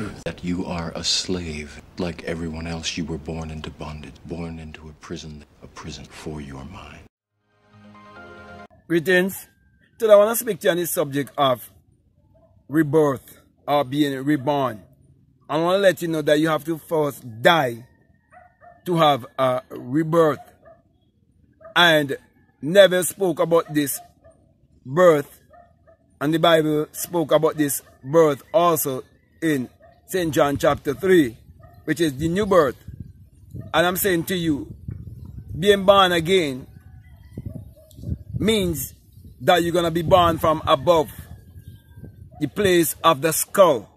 truth that you are a slave. Like everyone else, you were born into bondage, born into a prison, a prison for your mind. Greetings. Today I want to speak to you on the subject of rebirth or being reborn. I want to let you know that you have to first die to have a rebirth. And Neville spoke about this birth and the Bible spoke about this birth also in St. John chapter 3, which is the new birth. And I'm saying to you, being born again means that you're going to be born from above the place of the skull,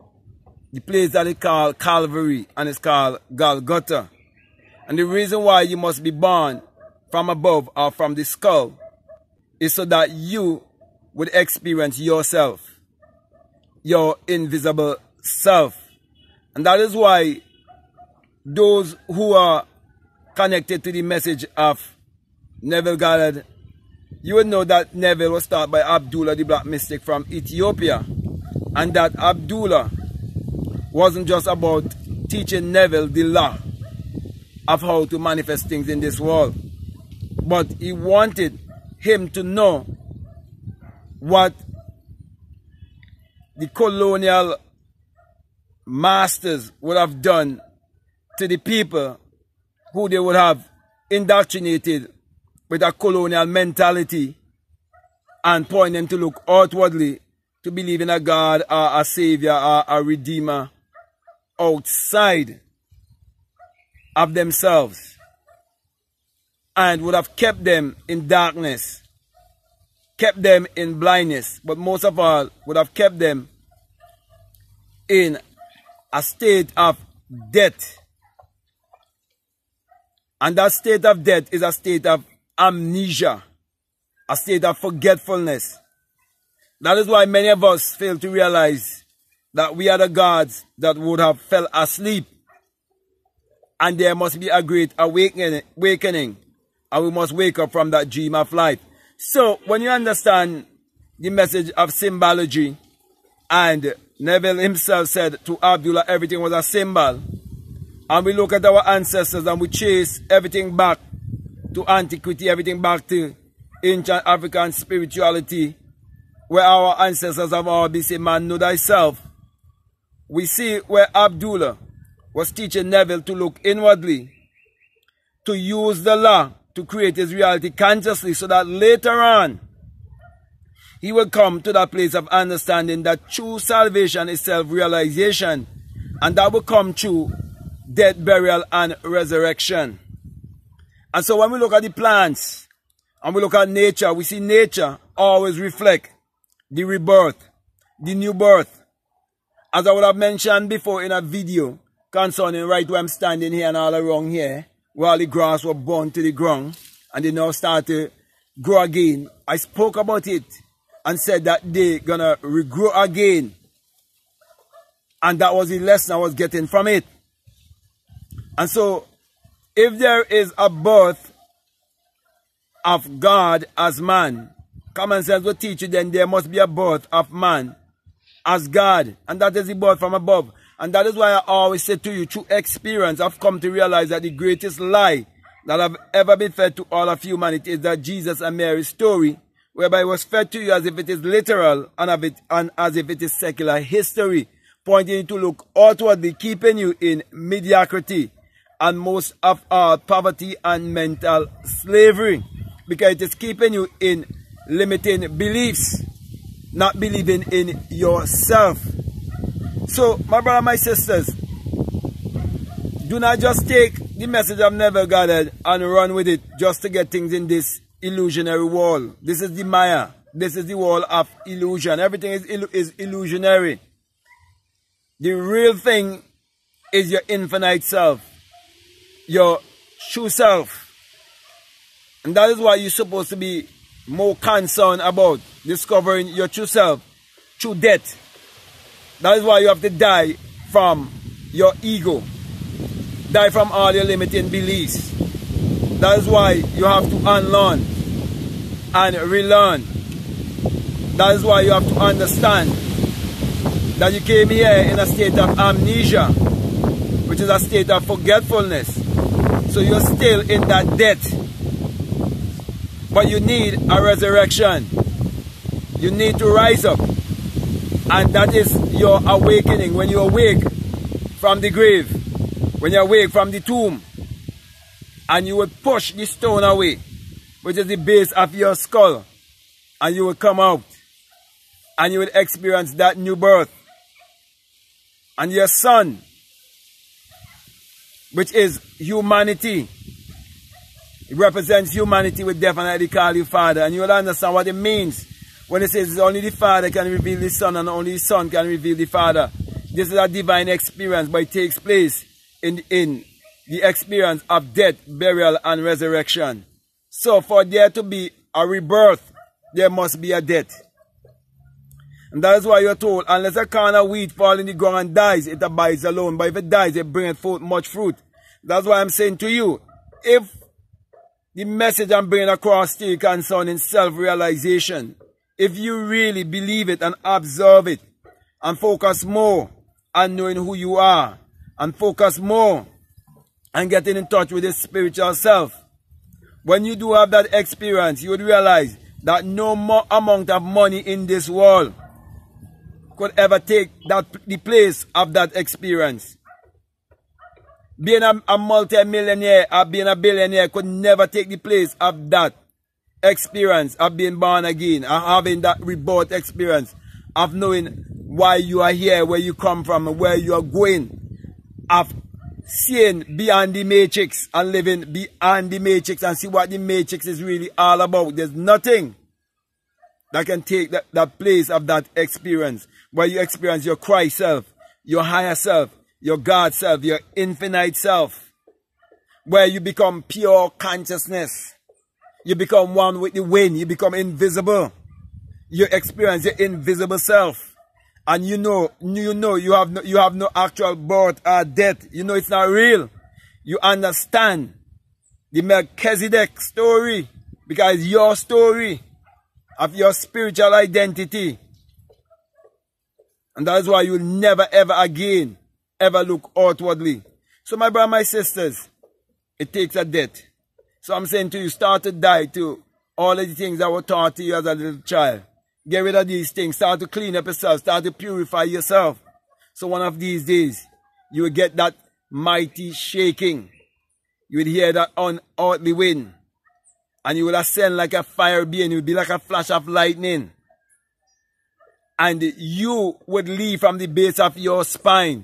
the place that is called Calvary and it's called Golgotha. And the reason why you must be born from above or from the skull is so that you would experience yourself, your invisible self. And that is why those who are connected to the message of Neville Goddard, you would know that Neville was taught by Abdullah the Black Mystic from Ethiopia. And that Abdullah wasn't just about teaching Neville the law of how to manifest things in this world. But he wanted him to know what the colonial masters would have done to the people who they would have indoctrinated with a colonial mentality and point them to look outwardly to believe in a God or a Savior or a Redeemer outside of themselves and would have kept them in darkness, kept them in blindness, but most of all would have kept them in a state of death. And that state of death is a state of amnesia, a state of forgetfulness. That is why many of us fail to realize that we are the gods that would have fell asleep. And there must be a great awakening, awakening. And we must wake up from that dream of life. So when you understand the message of symbology and Neville himself said to Abdullah everything was a symbol. And we look at our ancestors and we chase everything back to antiquity, everything back to ancient African spirituality, where our ancestors have been saying, man, know thyself. We see where Abdullah was teaching Neville to look inwardly, to use the law to create his reality consciously so that later on, he will come to that place of understanding that true salvation is self-realization. And that will come through death, burial, and resurrection. And so when we look at the plants and we look at nature, we see nature always reflect the rebirth, the new birth. As I would have mentioned before in a video concerning right where I'm standing here and all around here, where all the grass were burned to the ground and they now start to grow again. I spoke about it and said that they gonna regrow again. And that was the lesson I was getting from it. And so, if there is a birth of God as man, common sense will teach you then there must be a birth of man as God. And that is the birth from above. And that is why I always say to you, through experience, I've come to realize that the greatest lie that I've ever been fed to all of humanity is that Jesus and Mary's story whereby it was fed to you as if it is literal and, it, and as if it is secular history, pointing you to look outwardly, keeping you in mediocrity and most of all poverty and mental slavery, because it is keeping you in limiting beliefs, not believing in yourself. So, my brother, and my sisters, do not just take the message I've Neville Goddard and run with it just to get things in this illusionary wall. This is the Maya. This is the wall of illusion. Everything is, il is illusionary. The real thing is your infinite self. Your true self. And that is why you're supposed to be more concerned about discovering your true self through death. That is why you have to die from your ego. Die from all your limiting beliefs. That is why you have to unlearn and relearn. That is why you have to understand that you came here in a state of amnesia, which is a state of forgetfulness. So you're still in that debt. But you need a resurrection. You need to rise up. And that is your awakening. When you awake from the grave, when you awake from the tomb, and you will push the stone away, which is the base of your skull, and you will come out, and you will experience that new birth. And your son, which is humanity, it represents humanity, will definitely call you Father. And you will understand what it means when it says only the Father can reveal the Son and only the Son can reveal the Father. This is a divine experience, but it takes place in, in the experience of death, burial, and resurrection. So for there to be a rebirth, there must be a death. And that is why you're told, unless a corn of wheat fall in the ground and dies, it abides alone. But if it dies, it bringeth forth much fruit. That's why I'm saying to you, if the message I'm bringing across to you concerning self-realization, if you really believe it and observe it, and focus more on knowing who you are, and focus more and getting in touch with your spiritual self. When you do have that experience, you would realize that no more amount of money in this world could ever take that the place of that experience. Being a, a multi-millionaire or being a billionaire could never take the place of that experience of being born again and having that rebirth experience of knowing why you are here, where you come from, and where you are going, of seeing beyond the matrix and living beyond the matrix and see what the matrix is really all about. There's nothing that can take that, that place of that experience where you experience your Christ self, your higher self, your God self, your infinite self, where you become pure consciousness. You become one with the wind. You become invisible. You experience your invisible self and you know, you know, you have no, you have no actual birth or death. You know it's not real. You understand the Melchizedek story because your story of your spiritual identity. And that is why you'll never ever again ever look outwardly. So my brother, my sisters, it takes a death. So I'm saying to you, start to die to all of the things that were taught to you as a little child. Get rid of these things. Start to clean up yourself. Start to purify yourself. So one of these days, you will get that mighty shaking. You will hear that unearthly wind. And you will ascend like a fire being. You will be like a flash of lightning. And you would leave from the base of your spine.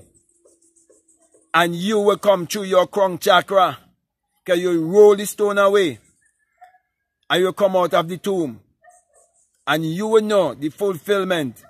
And you will come through your crown chakra. Because you roll the stone away. And you come out of the tomb and you will know the fulfillment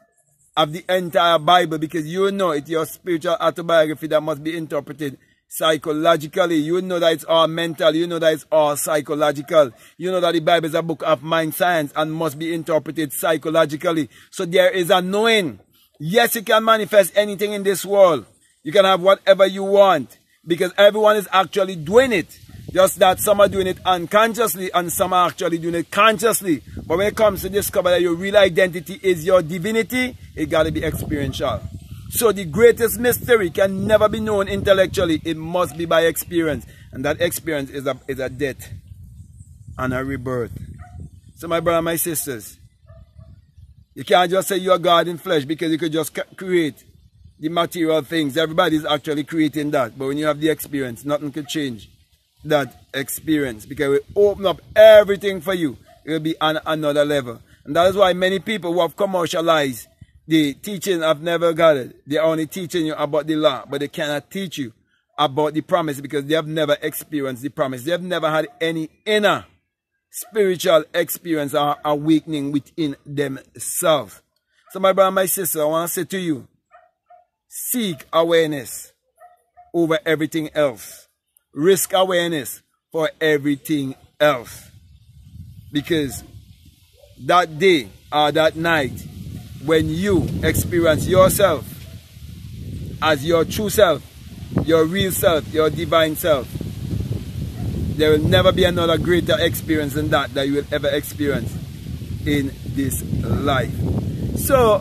of the entire Bible because you know it's your spiritual autobiography that must be interpreted psychologically. You know that it's all mental. You know that it's all psychological. You know that the Bible is a book of mind science and must be interpreted psychologically. So there is a knowing. Yes, you can manifest anything in this world. You can have whatever you want because everyone is actually doing it. Just that some are doing it unconsciously and some are actually doing it consciously. But when it comes to discover that your real identity is your divinity, it got to be experiential. So the greatest mystery can never be known intellectually. It must be by experience. And that experience is a, is a death and a rebirth. So my brother, my sisters, you can't just say you're God in flesh because you could just create the material things. Everybody's actually creating that. But when you have the experience, nothing could change that experience because we open up everything for you. It will be on another level. And that is why many people who have commercialized the teaching have never got it. They're only teaching you about the law, but they cannot teach you about the promise because they have never experienced the promise. They have never had any inner spiritual experience or awakening within themselves. So my brother, my sister, I want to say to you, seek awareness over everything else risk awareness for everything else. Because that day or that night, when you experience yourself as your true self, your real self, your divine self, there will never be another greater experience than that that you will ever experience in this life. So,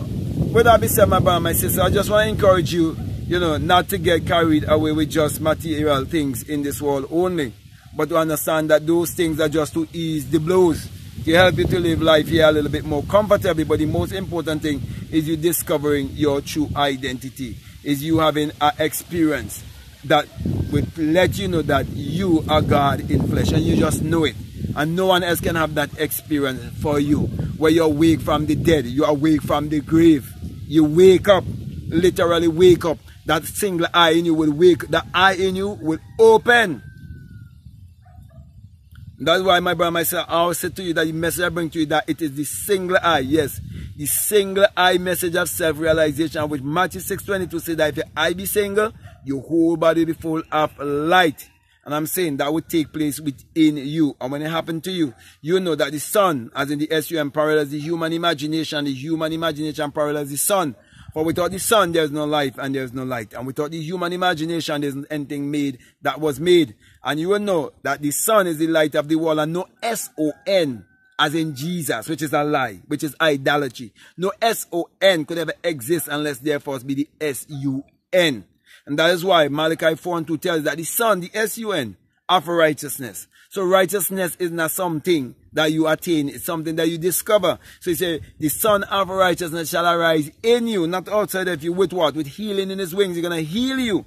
with that being said, my brother, my sister, I just want to encourage you, you know, not to get carried away with just material things in this world only, but to understand that those things are just to ease the blows, to help you to live life here a little bit more comfortably. But the most important thing is you discovering your true identity, is you having an experience that will let you know that you are God in flesh and you just know it. And no one else can have that experience for you. Where you're awake from the dead, you're awake from the grave. You wake up, literally wake up. That single eye in you will wake, the eye in you will open. That's why my brother, myself, I always say to you that the message I bring to you that it is the single eye, yes, the single eye message of self-realization, which Matthew 6.22 says that if your eye be single, your whole body be full of light. And I'm saying that would take place within you. And when it happened to you, you know that the sun, as in the SUM, parallels the human imagination. The human imagination parallels the sun. For without the sun, there's no life and there's no light. And without the human imagination, there's anything made that was made. And you will know that the sun is the light of the world and no S-O-N as in Jesus, which is a lie, which is idolatry. No S-O-N could ever exist unless therefore be the S-U-N. And that is why Malachi 4 and 2 tells that the sun, the S-U-N, of righteousness. So righteousness is not something that you attain. It's something that you discover. So he said, the Sun of righteousness shall arise in you, not outside of you. With what? With healing in his wings. He's going to heal you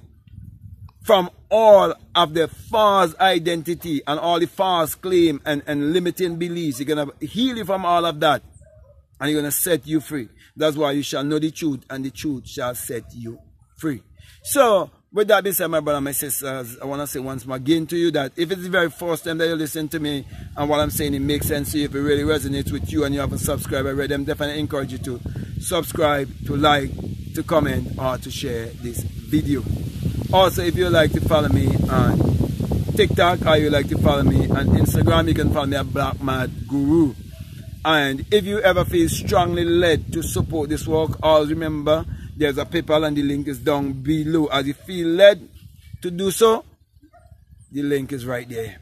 from all of the false identity and all the false claim and, and limiting beliefs. He's going to heal you from all of that. And he's going to set you free. That's why you shall know the truth and the truth shall set you free. So, with that being said, my brother, my sisters, I want to say once more again to you that if it's the very first time that you listen to me and what I'm saying, it makes sense to you, if it really resonates with you and you haven't subscribed already, I'm definitely encourage you to subscribe, to like, to comment, or to share this video. Also, if you like to follow me on TikTok or you like to follow me on Instagram, you can follow me at Black Mad Guru. And if you ever feel strongly led to support this work, always remember there's a PayPal and the link is down below. As you feel led to do so, the link is right there.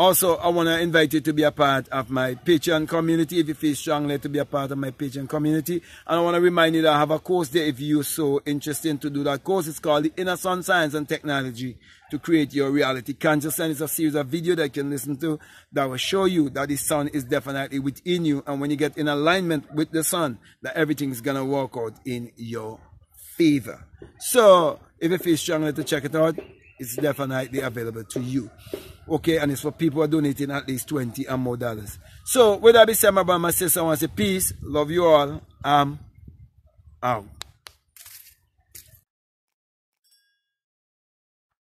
Also, I want to invite you to be a part of my Patreon community if you feel strongly to be a part of my Patreon community. And I want to remind you that I have a course there if you're so interested to do that course. It's called the Inner Sun Science and Technology to Create Your Reality Consciousness. It's a series of video that you can listen to that will show you that the sun is definitely within you. And when you get in alignment with the sun, that everything is going to work out in your favor. So, if you feel strongly to check it out, it's definitely available to you. Okay, and it's for people who are donating at least 20 and more dollars. So, with that being said, my brother, my sister, I want to say peace, love you all, um, out.